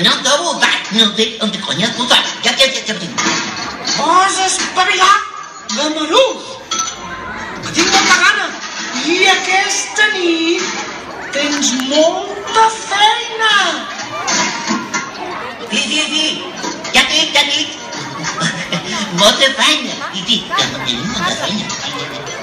no ho vaig, no ho dic, on conya ho vaig, ja, ja, ja, ja, ja. Vols espavilar de menús, que tinc molta gana, i aquesta nit tens molta feina. Di, di, di, ja t'he dit, ja t'he molta feina, i dic, que no tenim molta feina, feina.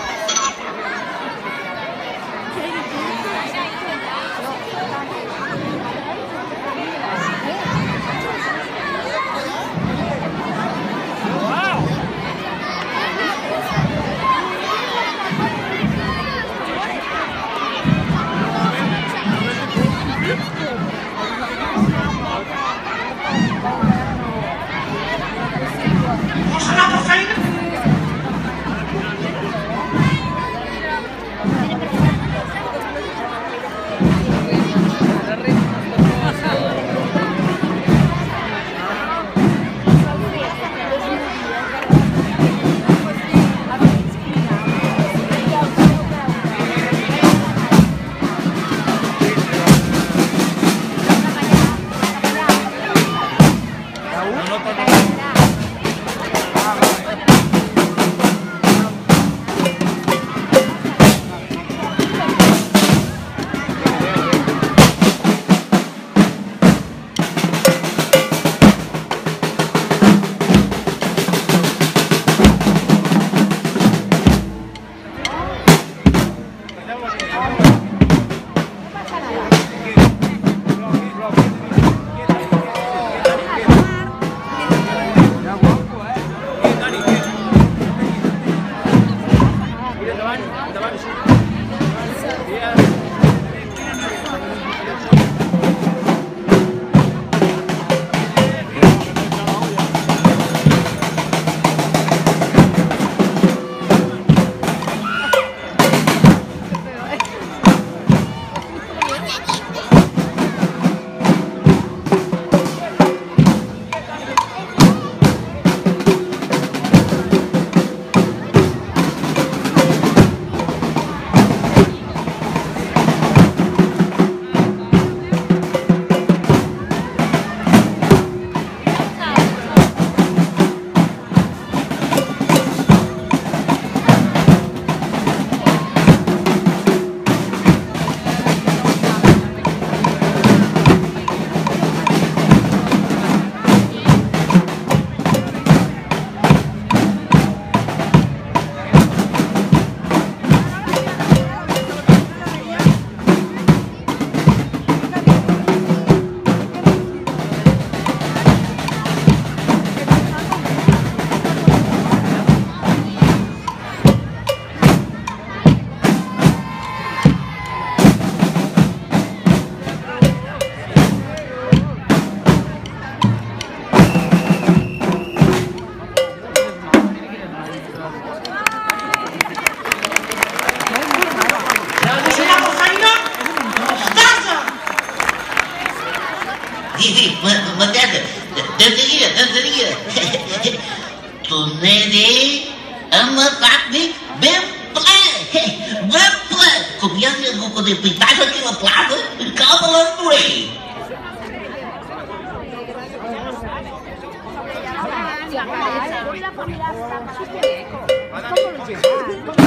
Sí, sí, ma, ma casa. ama papi, de seguida. Tornaré amb el pàtnic ben ple, ben ple. Com hi ha algú de pintar aquí Gracias.